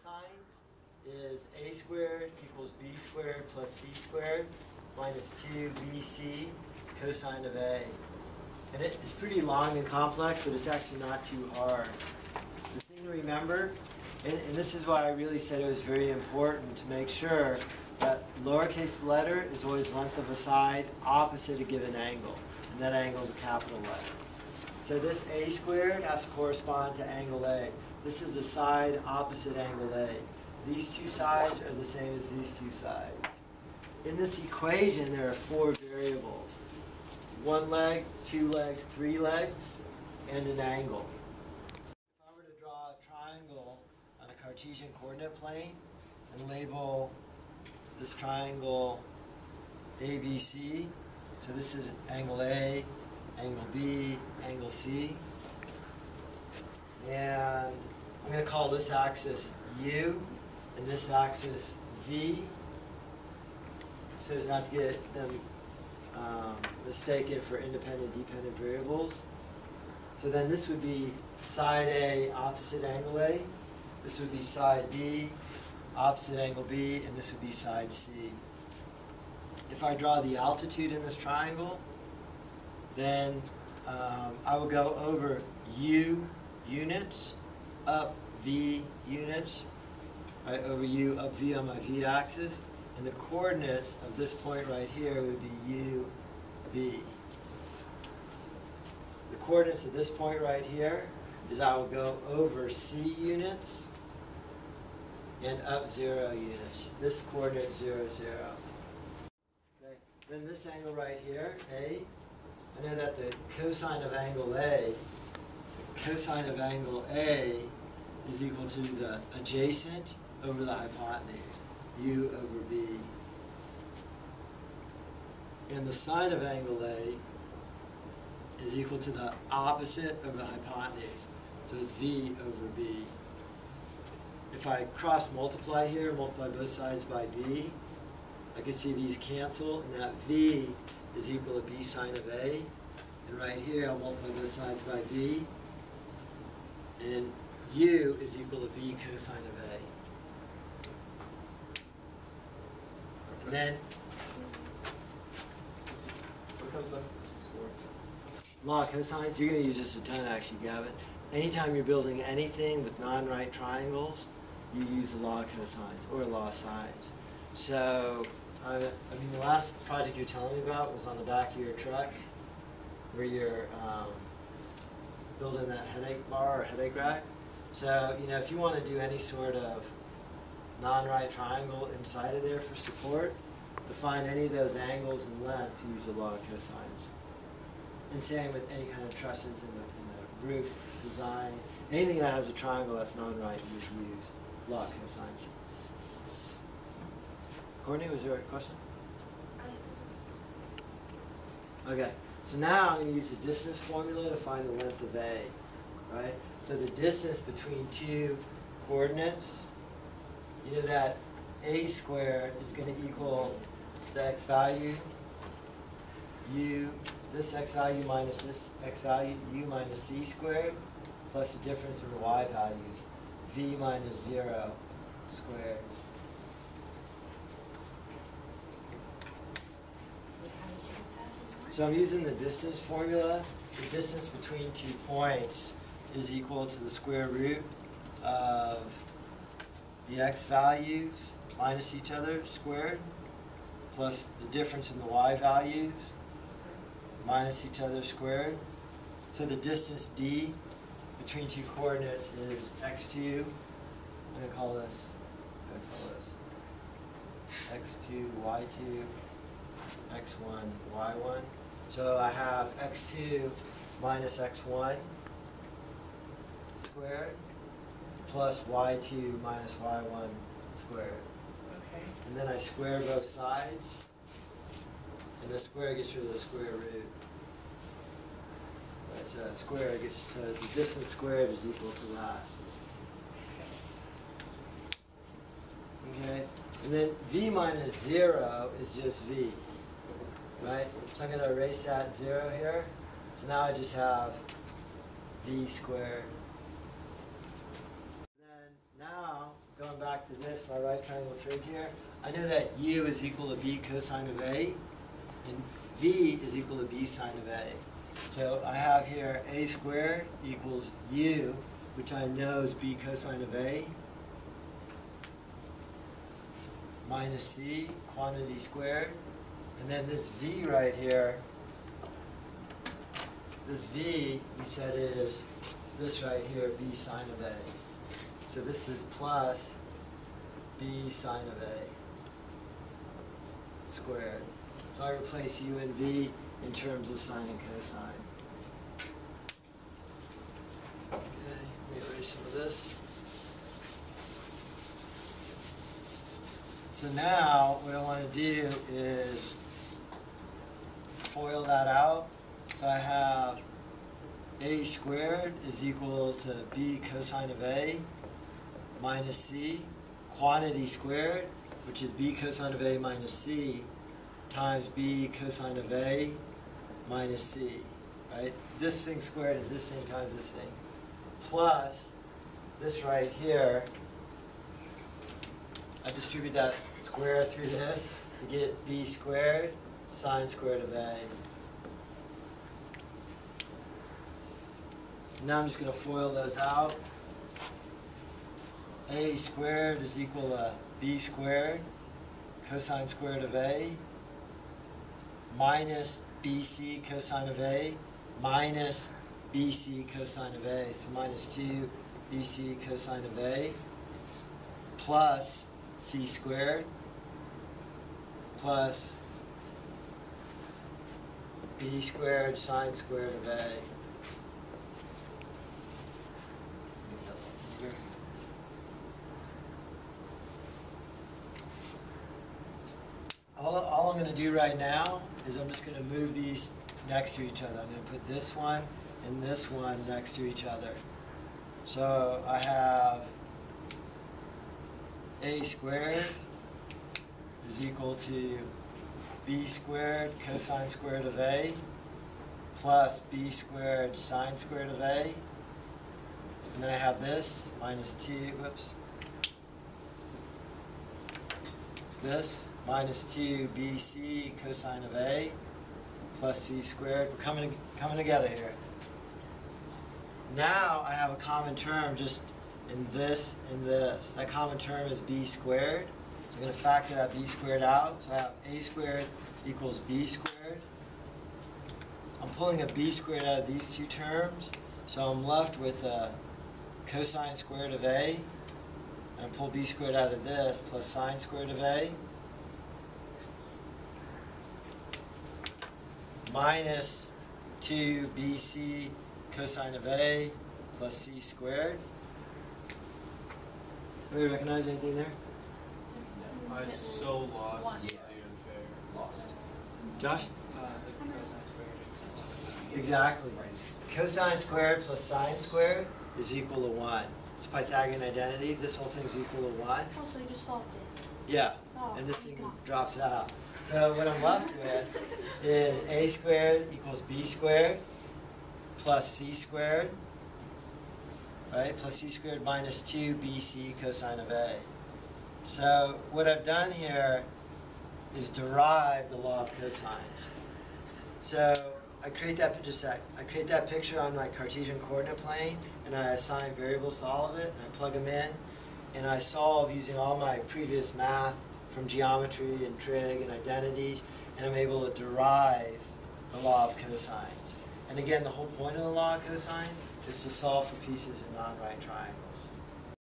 cosines is a squared equals b squared plus c squared minus 2bc cosine of a. And it, it's pretty long and complex, but it's actually not too hard. The thing to remember, and, and this is why I really said it was very important to make sure that lowercase letter is always length of a side opposite a given angle. And that angle is a capital letter. So this a squared has to correspond to angle A. This is the side opposite angle A. These two sides are the same as these two sides. In this equation, there are four variables. One leg, two legs, three legs, and an angle. If I were to draw a triangle on a Cartesian coordinate plane and label this triangle ABC, so this is angle A, angle B, angle C, and I'm going to call this axis U and this axis V so as not to get them um, mistaken for independent dependent variables. So then this would be side A opposite angle A. This would be side B opposite angle B, and this would be side C. If I draw the altitude in this triangle, then um, I will go over U units, up V units, right, over U, up V on my V axis, and the coordinates of this point right here would be U, V. The coordinates of this point right here is I will go over C units and up zero units. This coordinate zero, zero. Okay. Then this angle right here, A, I know that the cosine of angle A, cosine of angle A is equal to the adjacent over the hypotenuse, u over b. And the sine of angle A is equal to the opposite of the hypotenuse, so it's v over b. If I cross multiply here, multiply both sides by b, I can see these cancel, and that v is equal to b sine of a. And right here, I'll multiply both sides by b. And u is equal to b cosine of a. And then law of cosines, you're going to use this a ton actually, Gavin. Anytime you're building anything with non-right triangles, you use the law of cosines or law of sines. So, I, mean, the last project you're telling me about was on the back of your truck, where you're um, building that headache bar or headache rack. So, you know, if you want to do any sort of non-right triangle inside of there for support, to find any of those angles and lengths, use the law of cosines. And same with any kind of trusses in the, in the roof design. Anything that has a triangle that's non-right, you should use law of cosines. Courtney, was there a question? Okay, so now I'm going to use the distance formula to find the length of A, right? So the distance between two coordinates, you know that A squared is going to equal the x value, u, this x value minus this x value, u minus c squared, plus the difference in the y values, v minus 0 squared. So I'm using the distance formula. The distance between two points is equal to the square root of the x values minus each other squared plus the difference in the y values minus each other squared. So the distance d between two coordinates is x2. I'm going to call this, to call this x2, y2, x1, y1. So I have x2 minus x1 squared plus y2 minus y1 squared. Okay. And then I square both sides, and the square gets rid of the square root. Right, so that uh, square gets, so the distance squared is equal to that. Okay, and then v minus zero is just v, right? So I'm going to erase that zero here. So now I just have v squared. Then now going back to this, my right triangle trig here, I know that u is equal to v cosine of a, and v is equal to b sine of a. So I have here a squared equals u, which I know is b cosine of a, minus c, quantity squared, and then this v right here, this v, we said is this right here, b sine of a. So this is plus b sine of a squared. So I replace u and v in terms of sine and cosine. Okay, let me erase some of this. So now, what I want to do is FOIL that out. So I have a squared is equal to b cosine of a minus c, quantity squared, which is b cosine of a minus c, times b cosine of a minus c, right? This thing squared is this thing times this thing, plus this right here. I distribute that square through this to get b squared sine squared of a. Now I'm just going to FOIL those out. a squared is equal to b squared cosine squared of a minus bc cosine of a minus bc cosine of a. So minus 2 bc cosine of a plus c squared plus b squared sine squared of a. All, all I'm gonna do right now is I'm just gonna move these next to each other. I'm gonna put this one and this one next to each other. So I have a squared is equal to b squared cosine squared of a plus b squared sine squared of a. And then I have this minus 2, whoops. This minus 2 bc cosine of a plus c squared. We're coming, coming together here. Now I have a common term just in this and this. That common term is b squared. I'm going to factor that b squared out. So I have a squared equals b squared. I'm pulling a b squared out of these two terms. So I'm left with a cosine squared of a. And I pull b squared out of this plus sine squared of a. Minus 2bc cosine of a plus c squared. Do Anybody recognize anything there? I'm so lost, One. it's not even fair. Lost. Josh? Uh, the cosine squared. Exactly. Cosine squared plus sine squared is equal to 1. It's Pythagorean identity. This whole thing's equal to 1. Oh, so you just solved it. Yeah. Oh, And this thing God. drops out. So what I'm left with is a squared equals b squared plus c squared, right? Plus c squared minus 2bc cosine of a. So what I've done here is derive the law of cosines. So I create that just. I create that picture on my Cartesian coordinate plane, and I assign variables to all of it, and I plug them in, and I solve using all my previous math from geometry and trig and identities, and I'm able to derive the law of cosines. And again, the whole point of the law of cosines is to solve for pieces in non-right triangles.